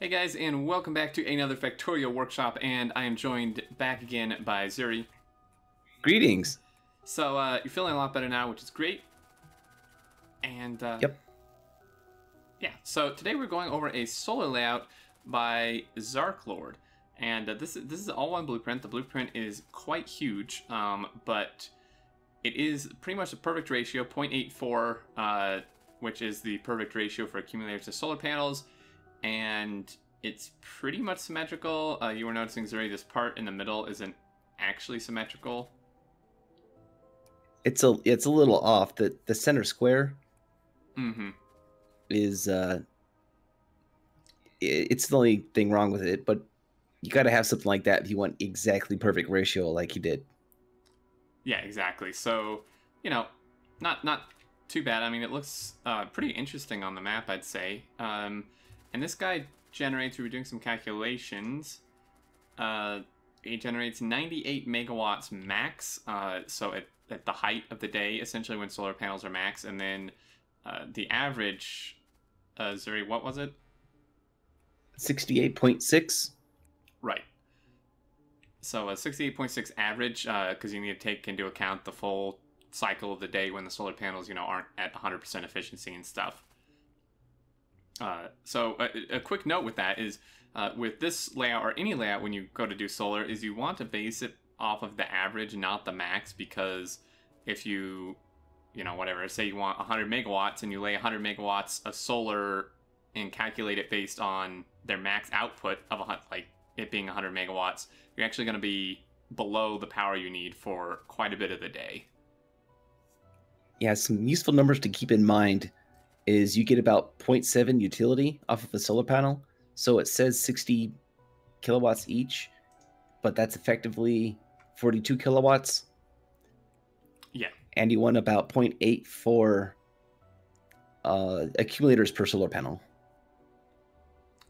Hey guys, and welcome back to another Factorio workshop, and I am joined back again by Zuri. Greetings. So uh, you're feeling a lot better now, which is great. And uh, Yep. yeah, so today we're going over a solar layout by Zarklord, and uh, this is this is all one blueprint. The blueprint is quite huge, um, but it is pretty much the perfect ratio, 0.84, uh, which is the perfect ratio for accumulators to solar panels, and it's pretty much symmetrical. Uh, you were noticing, Zuri, this part in the middle isn't actually symmetrical. It's a it's a little off. The the center square Mm-hmm. is uh it's the only thing wrong with it, but you got to have something like that if you want exactly perfect ratio like you did. Yeah, exactly. So, you know, not not too bad. I mean, it looks uh, pretty interesting on the map, I'd say. Um, and this guy generates. We were doing some calculations. Uh, it generates 98 megawatts max. Uh, so at, at the height of the day, essentially when solar panels are max, and then uh, the average. Uh, Zuri, what was it? 68.6. Right. So a 68.6 average, because you need to take into account the full cycle of the day when the solar panels, you know, aren't at 100% efficiency and stuff. Uh, so a, a quick note with that is, uh, with this layout or any layout when you go to do solar, is you want to base it off of the average, not the max, because if you, you know, whatever, say you want 100 megawatts and you lay 100 megawatts of solar and calculate it based on their max output of a like it being 100 megawatts, you're actually going to be below the power you need for quite a bit of the day. Yeah, some useful numbers to keep in mind is you get about 0.7 utility off of a solar panel. So it says 60 kilowatts each, but that's effectively 42 kilowatts. Yeah. And you want about 0.84 uh, accumulators per solar panel.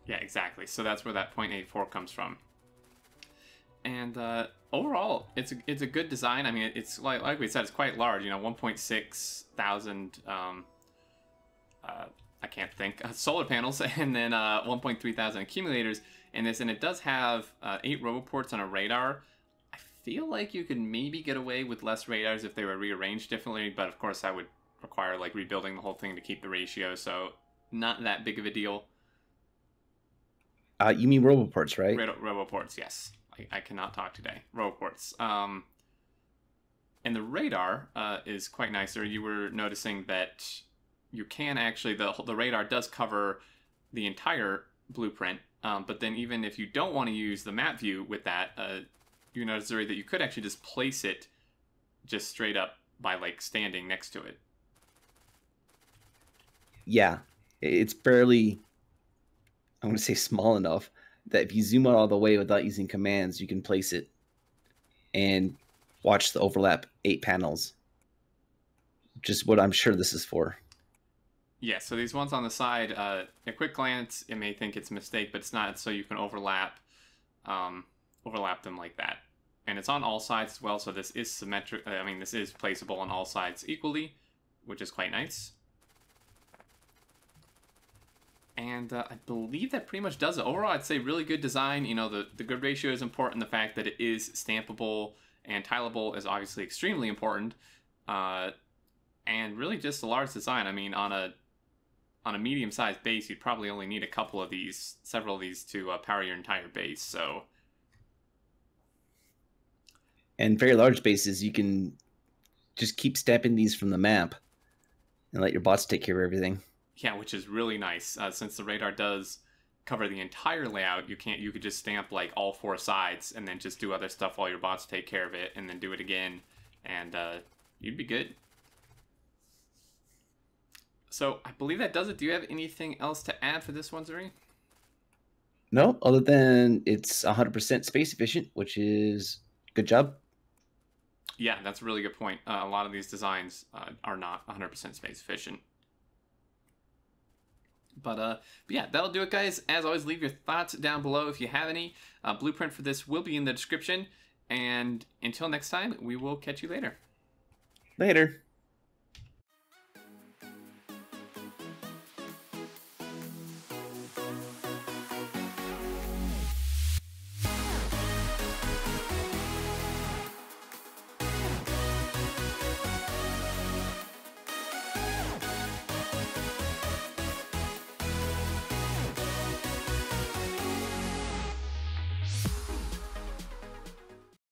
Yeah, exactly. So that's where that 0.84 comes from. And uh, overall, it's a, it's a good design. I mean, it's like like we said, it's quite large. You know, 1.6 thousand. Um, uh, I can't think uh, solar panels, and then uh, 1.3 thousand accumulators in this, and it does have uh, eight roboports on a radar. I feel like you could maybe get away with less radars if they were rearranged differently, but of course that would require like rebuilding the whole thing to keep the ratio. So not that big of a deal. Uh, you mean roboports, right? Robo- Roboports, yes. I, I cannot talk today. Roboports. Um, and the radar uh, is quite nicer. You were noticing that you can actually the the radar does cover the entire blueprint. Um, but then even if you don't want to use the map view with that, uh, you notice that you could actually just place it just straight up by like standing next to it. yeah, it's barely, I'm going to say small enough that if you zoom out all the way without using commands, you can place it and watch the overlap eight panels. Just what I'm sure this is for. Yeah, so these ones on the side, uh, a quick glance, it may think it's a mistake, but it's not. So you can overlap, um, overlap them like that, and it's on all sides as well. So this is symmetric. I mean, this is placeable on all sides equally, which is quite nice. And uh, I believe that pretty much does it. Overall, I'd say really good design. You know, the the good ratio is important. The fact that it is stampable and tileable is obviously extremely important. Uh, and really just a large design. I mean, on a on a medium-sized base, you'd probably only need a couple of these, several of these to uh, power your entire base. So And very large bases, you can just keep stepping these from the map and let your bots take care of everything. yeah, which is really nice uh, since the radar does cover the entire layout. You can't you could just stamp like all four sides and then just do other stuff while your bots take care of it, and then do it again, and uh, you'd be good. So I believe that does it. Do you have anything else to add for this one, Zuri? No, other than it's 100% space efficient, which is good job. Yeah, that's a really good point. Uh, a lot of these designs uh, are not 100% space efficient. But, uh, but yeah, that'll do it, guys. As always, leave your thoughts down below if you have any. Uh, blueprint for this will be in the description. And until next time, we will catch you later. Later.